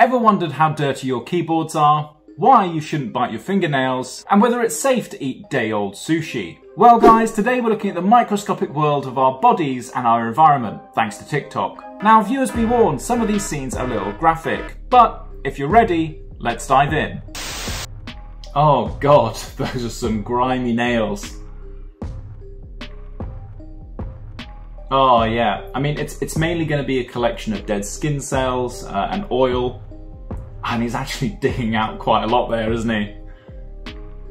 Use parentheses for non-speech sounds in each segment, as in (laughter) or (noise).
Ever wondered how dirty your keyboards are? Why you shouldn't bite your fingernails? And whether it's safe to eat day-old sushi? Well guys, today we're looking at the microscopic world of our bodies and our environment, thanks to TikTok. Now viewers be warned, some of these scenes are a little graphic, but if you're ready, let's dive in. Oh god, (laughs) those are some grimy nails. Oh yeah, I mean it's it's mainly going to be a collection of dead skin cells uh, and oil, and he's actually (laughs) digging out quite a lot there, isn't he?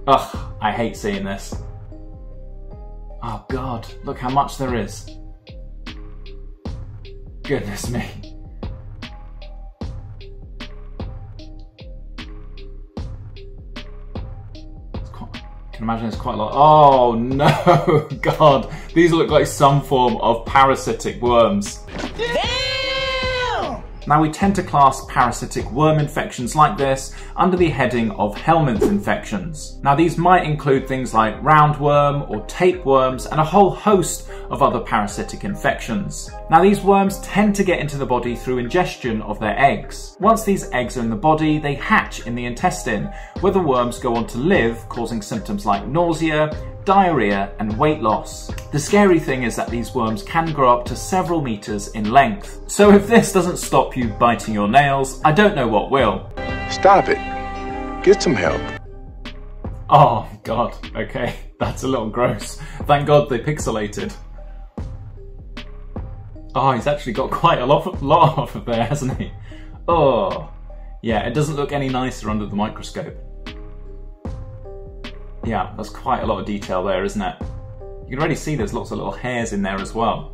Ugh, I hate seeing this. Oh god, look how much there is. Goodness me. can imagine it's quite a lot. Oh no, (laughs) God. These look like some form of parasitic worms. Now we tend to class parasitic worm infections like this under the heading of helminth infections. Now these might include things like roundworm or tapeworms and a whole host of other parasitic infections. Now these worms tend to get into the body through ingestion of their eggs. Once these eggs are in the body, they hatch in the intestine, where the worms go on to live, causing symptoms like nausea, diarrhea and weight loss. The scary thing is that these worms can grow up to several meters in length. So if this doesn't stop you biting your nails, I don't know what will. Stop it. Get some help. Oh god, okay, (laughs) that's a little gross. Thank god they pixelated. Oh, he's actually got quite a lot of, lot (laughs) of there, hasn't he? Oh, yeah, it doesn't look any nicer under the microscope. Yeah, that's quite a lot of detail there, isn't it? You can already see there's lots of little hairs in there as well.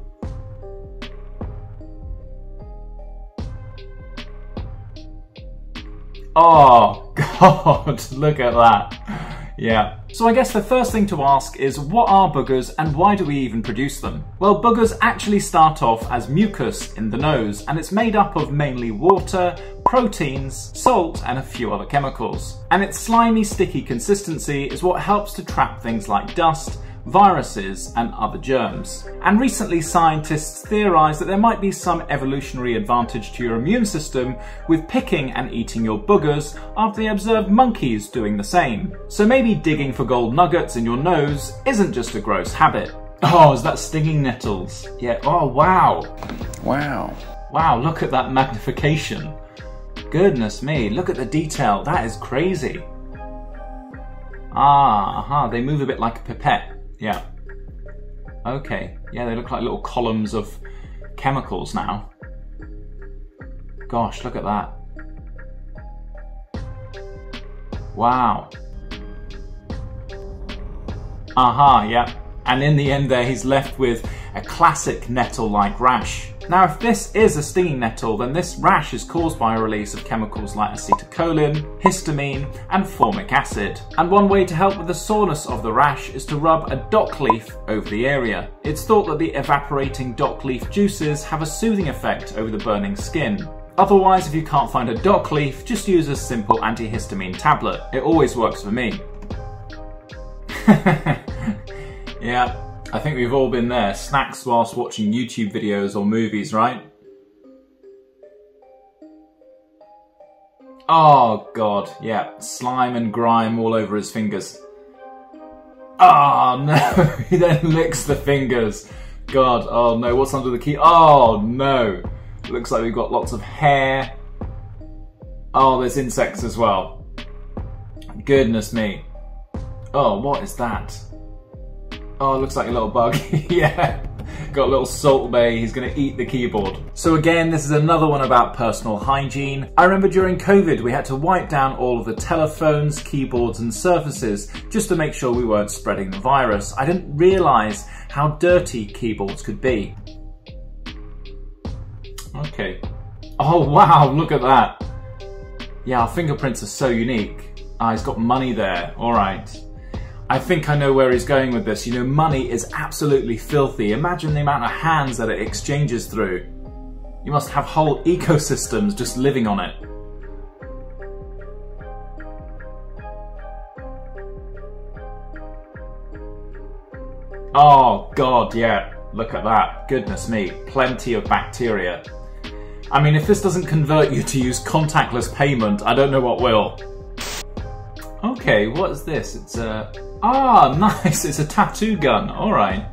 Oh, (laughs) God, look at that. Yeah. So I guess the first thing to ask is what are boogers and why do we even produce them? Well, boogers actually start off as mucus in the nose and it's made up of mainly water, proteins, salt and a few other chemicals. And its slimy sticky consistency is what helps to trap things like dust, viruses, and other germs. And recently scientists theorised that there might be some evolutionary advantage to your immune system with picking and eating your boogers after they observed monkeys doing the same. So maybe digging for gold nuggets in your nose isn't just a gross habit. Oh, is that stinging nettles? Yeah, oh wow. Wow. Wow, look at that magnification. Goodness me, look at the detail, that is crazy. Ah, aha, they move a bit like a pipette. Yeah. Okay. Yeah, they look like little columns of chemicals now. Gosh, look at that. Wow. Aha, yeah. And in the end there, he's left with a classic nettle-like rash. Now, if this is a stinging nettle, then this rash is caused by a release of chemicals like acetylcholine, histamine, and formic acid. And one way to help with the soreness of the rash is to rub a dock leaf over the area. It's thought that the evaporating dock leaf juices have a soothing effect over the burning skin. Otherwise, if you can't find a dock leaf, just use a simple antihistamine tablet. It always works for me. (laughs) yeah, I think we've all been there. Snacks whilst watching YouTube videos or movies, right? Oh god, yeah. Slime and grime all over his fingers. Oh (laughs) no, he then licks the fingers. God, oh no, what's under the key? Oh no. Looks like we've got lots of hair. Oh, there's insects as well. Goodness me. Oh, what is that? Oh, looks like a little bug. (laughs) yeah. Got a little Salt Bae, he's gonna eat the keyboard. So again, this is another one about personal hygiene. I remember during COVID, we had to wipe down all of the telephones, keyboards and surfaces just to make sure we weren't spreading the virus. I didn't realize how dirty keyboards could be. Okay. Oh wow, look at that. Yeah, our fingerprints are so unique. Ah, he's got money there, all right. I think I know where he's going with this. You know, money is absolutely filthy. Imagine the amount of hands that it exchanges through. You must have whole ecosystems just living on it. Oh god, yeah, look at that. Goodness me, plenty of bacteria. I mean, if this doesn't convert you to use contactless payment, I don't know what will. Okay, what is this? It's a... Ah, (laughs) nice, it's a tattoo gun, alright.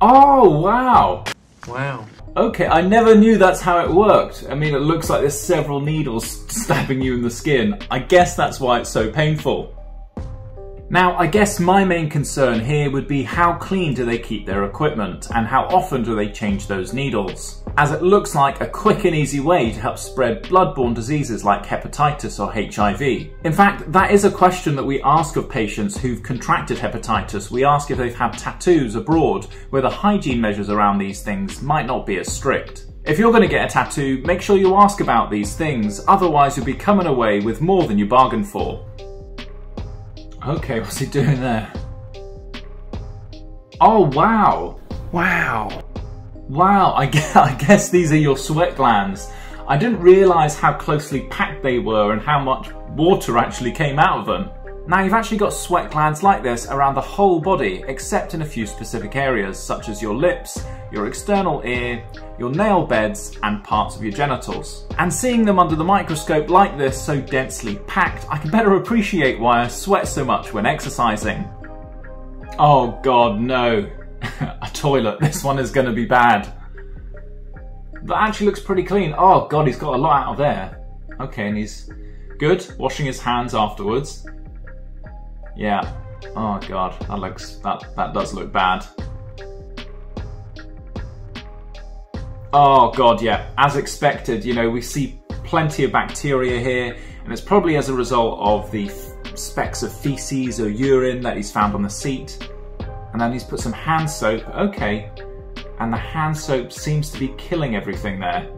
Oh, wow. Wow. Okay, I never knew that's how it worked. I mean, it looks like there's several needles (laughs) stabbing you in the skin. I guess that's why it's so painful. Now, I guess my main concern here would be how clean do they keep their equipment and how often do they change those needles? As it looks like a quick and easy way to help spread bloodborne diseases like hepatitis or HIV. In fact, that is a question that we ask of patients who've contracted hepatitis. We ask if they've had tattoos abroad where the hygiene measures around these things might not be as strict. If you're going to get a tattoo, make sure you ask about these things, otherwise you'll be coming away with more than you bargained for. Okay, what's he doing there? Oh, wow. Wow. Wow, I guess, (laughs) I guess these are your sweat glands. I didn't realise how closely packed they were and how much water actually came out of them. Now you've actually got sweat glands like this around the whole body except in a few specific areas such as your lips, your external ear, your nail beds and parts of your genitals. And seeing them under the microscope like this so densely packed, I can better appreciate why I sweat so much when exercising. Oh god, no. (laughs) a toilet, this one is going to be bad. That actually looks pretty clean. Oh god, he's got a lot out of there. Okay, and he's good, washing his hands afterwards. Yeah. Oh god, that looks that that does look bad. Oh god, yeah. As expected, you know, we see plenty of bacteria here, and it's probably as a result of the specks of feces or urine that he's found on the seat. And then he's put some hand soap. Okay. And the hand soap seems to be killing everything there.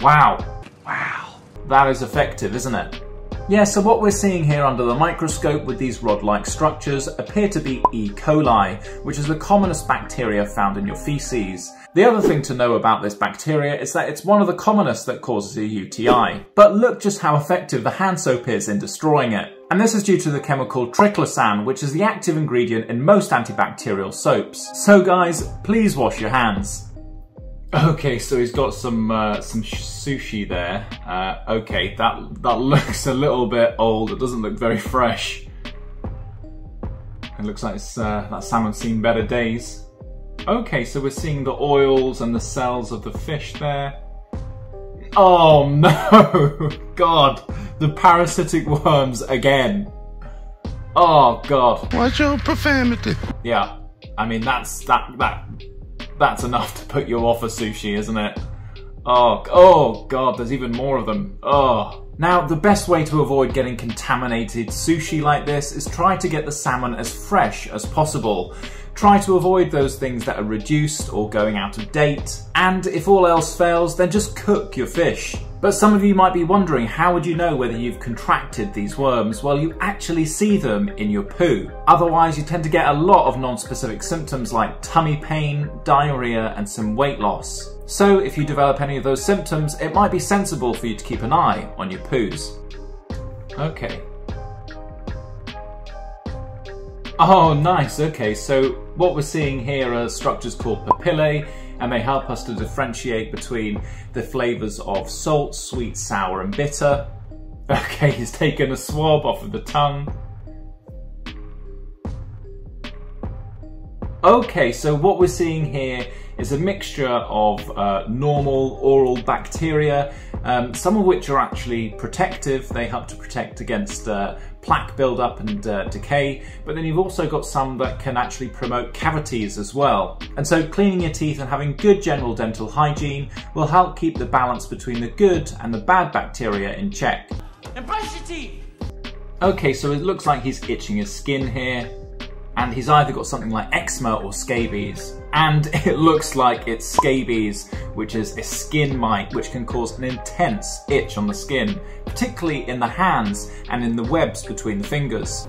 Wow. Wow. That is effective, isn't it? Yeah, so what we're seeing here under the microscope with these rod-like structures appear to be E. coli, which is the commonest bacteria found in your feces. The other thing to know about this bacteria is that it's one of the commonest that causes a UTI. But look just how effective the hand soap is in destroying it. And this is due to the chemical triclosan, which is the active ingredient in most antibacterial soaps. So guys, please wash your hands. Okay, so he's got some uh, some sushi there. Uh, okay, that that (laughs) looks a little bit old. It doesn't look very fresh. It looks like uh, that salmon's seen better days. Okay, so we're seeing the oils and the cells of the fish there. Oh (laughs) no! God, the parasitic worms again. Oh God. Watch your profanity. Yeah, I mean that's that that that's enough to put you off a sushi, isn't it? Oh, oh god, there's even more of them. Oh. Now, the best way to avoid getting contaminated sushi like this is try to get the salmon as fresh as possible. Try to avoid those things that are reduced or going out of date. And if all else fails, then just cook your fish. But some of you might be wondering how would you know whether you've contracted these worms? Well, you actually see them in your poo. Otherwise, you tend to get a lot of non-specific symptoms like tummy pain, diarrhea, and some weight loss. So if you develop any of those symptoms, it might be sensible for you to keep an eye on your poos. Okay, Oh, nice. Okay, so what we're seeing here are structures called papillae, and they help us to differentiate between the flavors of salt, sweet, sour, and bitter. (laughs) Okay, he's taken a swab off of the tongue. Okay, so what we're seeing here is a mixture of uh, normal oral bacteria, um, some of which are actually protective. They help to protect against uh, plaque buildup and uh, decay, but then you've also got some that can actually promote cavities as well. And so cleaning your teeth and having good general dental hygiene will help keep the balance between the good and the bad bacteria in check. And brush your teeth! Okay, so it looks like he's itching his skin here and he's either got something like eczema or scabies. And (laughs) it looks like it's scabies, which is a skin mite which can cause an intense itch on the skin, particularly in the hands and in the webs between the fingers.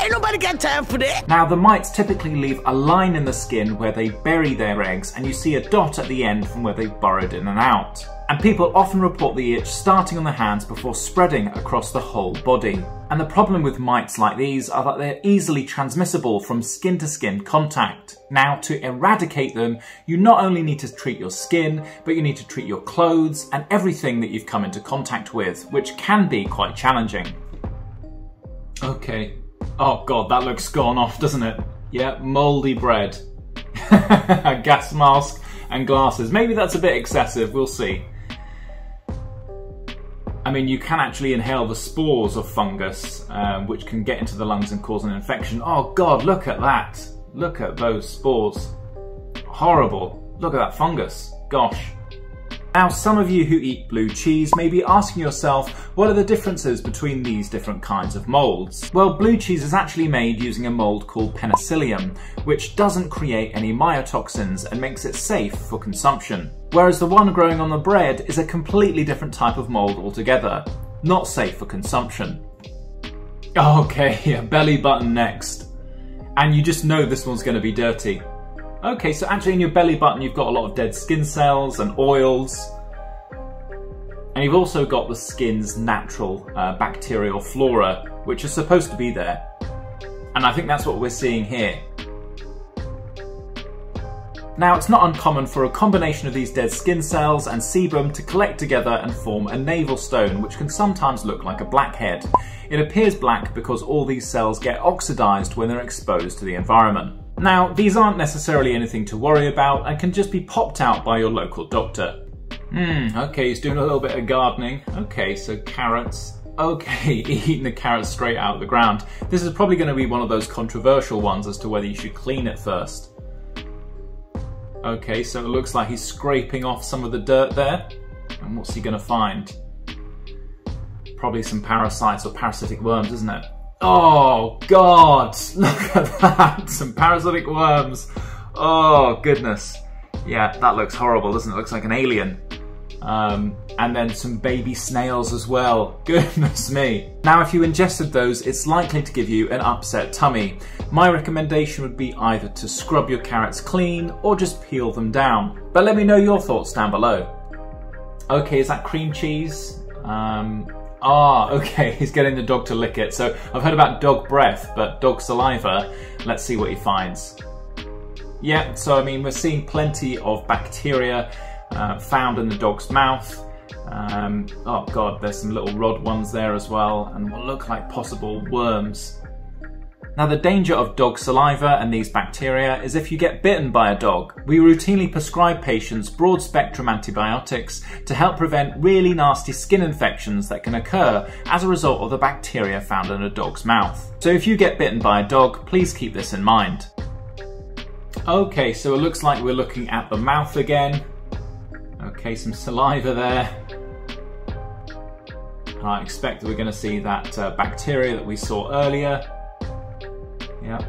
Ain't nobody got time for that. Now, the mites typically leave a line in the skin where they bury their eggs, and you see a dot at the end from where they've burrowed in and out. And people often report the itch starting on the hands before spreading across the whole body. And the problem with mites like these are that they're easily transmissible from skin to skin contact. Now, to eradicate them, you not only need to treat your skin, but you need to treat your clothes and everything that you've come into contact with, which can be quite challenging. Okay. Oh god, that looks gone off, doesn't it? Yeah, mouldy bread. a (laughs) gas mask and glasses. Maybe that's a bit excessive, we'll see. I mean, you can actually inhale the spores of fungus, um, which can get into the lungs and cause an infection. Oh God, look at that. Look at those spores. Horrible. Look at that fungus. Gosh. Now, some of you who eat blue cheese may be asking yourself, what are the differences between these different kinds of moulds? Well, blue cheese is actually made using a mould called penicillium, which doesn't create any mycotoxins and makes it safe for consumption. Whereas the one growing on the bread is a completely different type of mould altogether, not safe for consumption. Okay, (laughs) yeah, belly button next. And you just know this one's going to be dirty. Okay, so actually in your belly button you've got a lot of dead skin cells and oils. And you've also got the skin's natural uh, bacterial flora, which is supposed to be there. And I think that's what we're seeing here. Now, it's not uncommon for a combination of these dead skin cells and sebum to collect together and form a navel stone, which can sometimes look like a blackhead. It appears black because all these cells get oxidized when they're exposed to the environment. Now, these aren't necessarily anything to worry about and can just be popped out by your local doctor. Hmm, okay, he's doing a little bit of gardening. Okay, so carrots. Okay, (laughs) eating the carrots straight out of the ground. This is probably going to be one of those controversial ones as to whether you should clean it first. Okay, so it looks like he's scraping off some of the dirt there. And what's he to find? Probably some parasites or parasitic worms, isn't it? Oh god, (laughs) look at that, some parasitic worms. Oh goodness. Yeah, that looks horrible, doesn't it? it looks like an alien. Um, and then some baby snails as well. (laughs) Goodness me. Now, if you ingested those, it's likely to give you an upset tummy. My recommendation would be either to scrub your carrots clean or just peel them down. But let me know your thoughts down below. Okay, is that cream cheese? Um, Ah, (laughs) okay, he's getting the dog to lick it. So I've heard about dog breath, but dog saliva. Let's see what he finds. Yeah, so I mean, we're seeing plenty of bacteria uh, found in the dog's mouth. Um, oh god, there's some little rod ones there as well, and what look like possible worms. Now the danger of dog saliva and these bacteria is if you get bitten by a dog. We routinely prescribe patients broad spectrum antibiotics to help prevent really nasty skin infections that can occur as a result of the bacteria found in a dog's mouth. So if you get bitten by a dog, please keep this in mind. Okay, so it looks like we're looking at the mouth again. Okay, some saliva there. I expect we're going to see that uh, bacteria that we saw earlier yeah.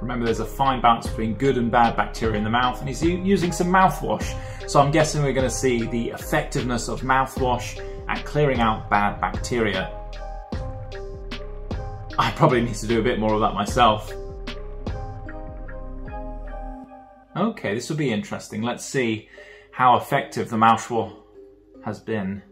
Remember, there's a fine balance between good and bad bacteria in the mouth, and he's using some mouthwash. So I'm guessing we're going to see the effectiveness of mouthwash at clearing out bad bacteria. I probably need to do a bit more of that myself. Okay, this will be interesting. Let's see how effective the mouthwash has been.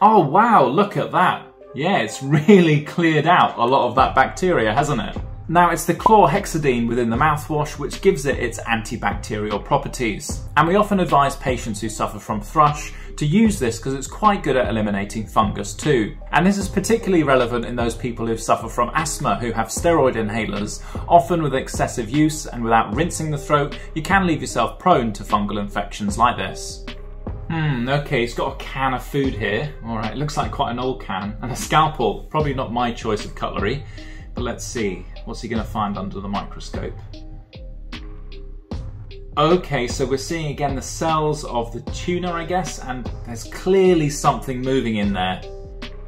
Oh wow, look at that. Yeah, it's (laughs) really cleared out a lot of that bacteria, hasn't it? Now it's the chlorhexidine within the mouthwash which gives it its antibacterial properties. And we often advise patients who suffer from thrush to use this because it's quite good at eliminating fungus too. And this is particularly relevant in those people who suffer from asthma who have steroid inhalers. Often with excessive use and without rinsing the throat, you can leave yourself prone to fungal infections like this. Hmm, okay, he's got a can of food here. Alright, looks like quite an old can. And a scalpel. Probably not my choice of cutlery. But let's see. What's he to find under the microscope? Okay, so we're seeing again the cells of the tuna, I guess, and there's clearly something moving in there.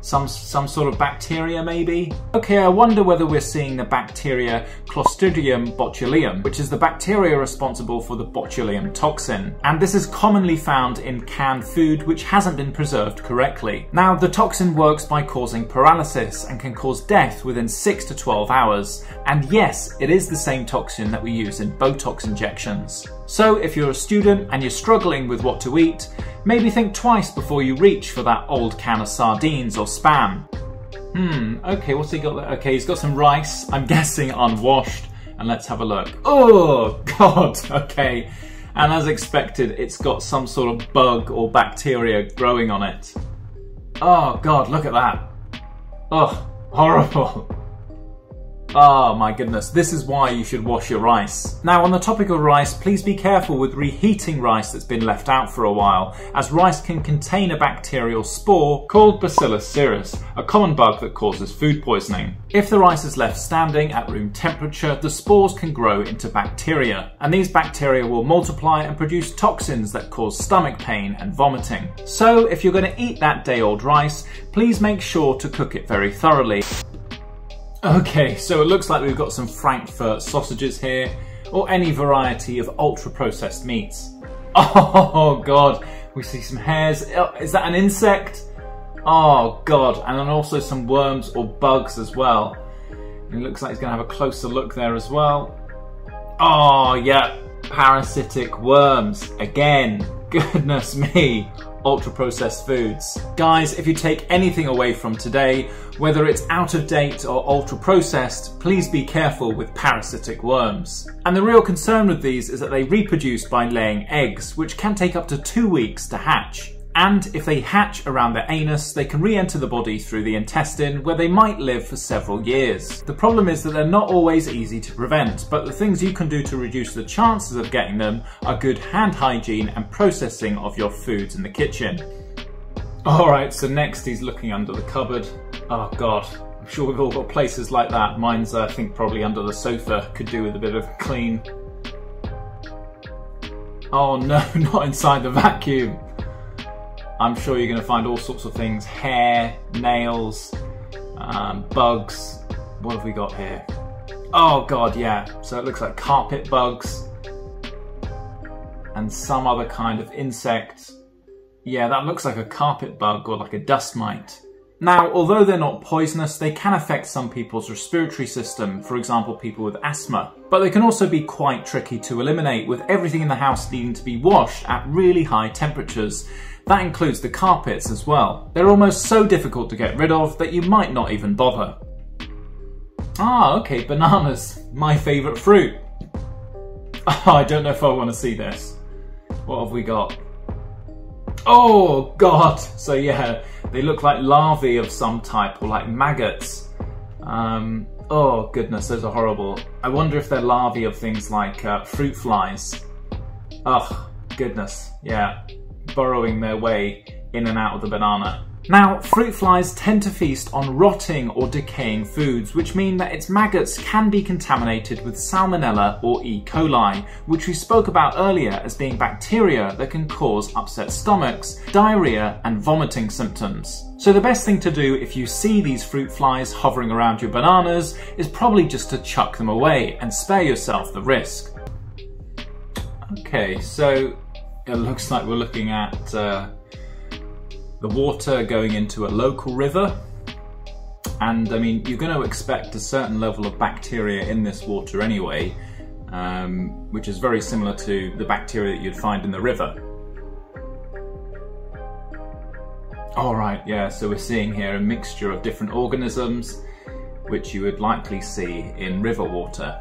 Some, some sort of bacteria maybe? Okay, I wonder whether we're seeing the bacteria Clostridium botulinum, which is the bacteria responsible for the botulinum toxin. And this is commonly found in canned food which hasn't been preserved correctly. Now, the toxin works by causing paralysis and can cause death within 6 to 12 hours. And yes, it is the same toxin that we use in Botox injections. So if you're a student and you're struggling with what to eat, maybe think twice before you reach for that old can of sardines or spam. Hmm, okay, what's he got there? Okay, he's got some rice, I'm (laughs) guessing unwashed, and let's have a look. Oh, (laughs) God, okay. And as expected, it's got some sort of bug or bacteria growing on it. Oh, God, look at that. Oh, (laughs) horrible. Oh my goodness, this is why you should wash your rice. Now on the topic of rice, please be careful with reheating rice that's been left out for a while, as rice can contain a bacterial spore called Bacillus cereus, a common bug that causes food poisoning. If the rice is left standing at room temperature, the spores can grow into bacteria, and these bacteria will multiply and produce toxins that cause stomach pain and vomiting. So if you're going to eat that day old rice, please make sure to cook it very thoroughly. Okay, so it looks like we've got some Frankfurt sausages here, or any variety of ultra-processed meats. (laughs) Oh god, we see some hairs. Oh, is that an insect? Oh god, and then also some worms or bugs as well. It looks like he's going to have a closer look there as well. Oh yeah, parasitic worms again. (laughs) Goodness me ultra processed foods. Guys, if you take anything away from today, whether it's out of date or ultra processed, please be careful with parasitic worms. And the real concern with these is that they reproduce by laying eggs, which can take up to two weeks to hatch. And if they hatch around the anus, they can re-enter the body through the intestine, where they might live for several years. The problem is that they're not always easy to prevent, but the things you can do to reduce the chances of getting them are good hand hygiene and processing of your foods in the kitchen. Alright, so next he's looking under the cupboard. Oh god, I'm sure we've all got places like that. Mine's, uh, I think, probably under the sofa. Could do with a bit of clean. Oh no, (laughs) not inside the vacuum. I'm sure you're going to find all sorts of things hair, nails, um, bugs. What have we got here? Oh, God, yeah. So it looks like carpet bugs and some other kind of insect. Yeah, that looks like a carpet bug or like a dust mite. Now, although they're not poisonous, they can affect some people's respiratory system, for example, people with asthma. But they can also be quite tricky to eliminate, with everything in the house needing to be washed at really high temperatures. That includes the carpets as well. They're almost so difficult to get rid of that you might not even bother. Ah, okay, bananas. My favourite fruit. Oh, (laughs) I don't know if I want to see this. What have we got? Oh, God! So yeah, they look like larvae of some type, or like maggots. Um, oh, goodness, those are horrible. I wonder if they're larvae of things like uh, fruit flies. Ugh, goodness, yeah burrowing their way in and out of the banana. Now, fruit flies tend to feast on rotting or decaying foods, which mean that its maggots can be contaminated with salmonella or E. coli, which we spoke about earlier as being bacteria that can cause upset stomachs, diarrhea, and vomiting symptoms. So the best thing to do if you see these fruit flies hovering around your bananas is probably just to chuck them away and spare yourself the risk. Okay, so it looks like we're looking at uh, the water going into a local river. And I mean, you're going to expect a certain level of bacteria in this water anyway, um, which is very similar to the bacteria that you'd find in the river. Alright, yeah, so we're seeing here a mixture of different organisms, which you would likely see in river water.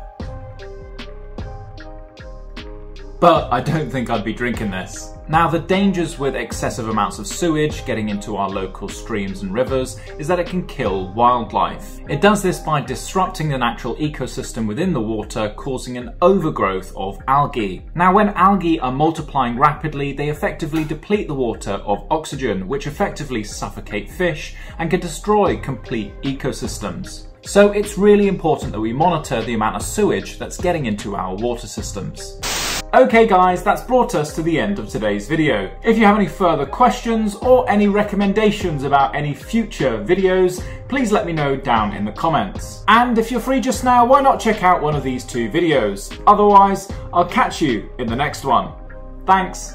But I don't think I'd be drinking this. Now the dangers with excessive amounts of sewage getting into our local streams and rivers is that it can kill wildlife. It does this by disrupting the natural ecosystem within the water, causing an overgrowth of algae. Now when algae are multiplying rapidly, they effectively deplete the water of oxygen, which effectively suffocate fish and can destroy complete ecosystems. So it's really important that we monitor the amount of sewage that's getting into our water systems. Okay guys, that's brought us to the end of today's video. If you have any further questions or any recommendations about any future videos, please let me know down in the comments. And if you're free just now, why not check out one of these two videos? Otherwise, I'll catch you in the next one. Thanks.